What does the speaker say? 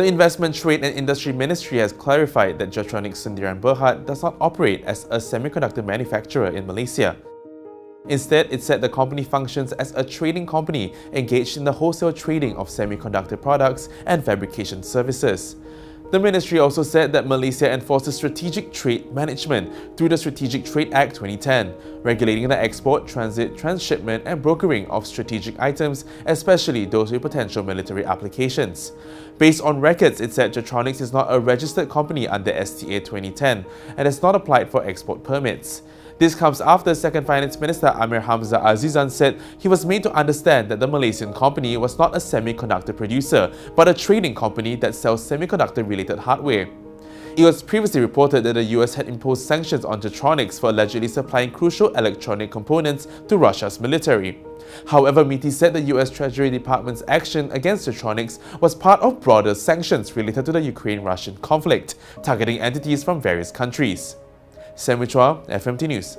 The Investment, Trade and Industry Ministry has clarified that Jatronics Sendirian Berhad does not operate as a semiconductor manufacturer in Malaysia. Instead, it said the company functions as a trading company engaged in the wholesale trading of semiconductor products and fabrication services. The ministry also said that Malaysia enforces strategic trade management through the Strategic Trade Act 2010, regulating the export, transit, transshipment and brokering of strategic items, especially those with potential military applications. Based on records, it said Jatronics is not a registered company under STA 2010 and has not applied for export permits. This comes after Second Finance Minister Amir Hamzah Azizan said he was made to understand that the Malaysian company was not a semiconductor producer, but a trading company that sells semiconductor-related hardware. It was previously reported that the US had imposed sanctions on Jatronics for allegedly supplying crucial electronic components to Russia's military. However, MITI said the US Treasury Department's action against Jatronics was part of broader sanctions related to the Ukraine-Russian conflict, targeting entities from various countries. Sam Chua, FMT News.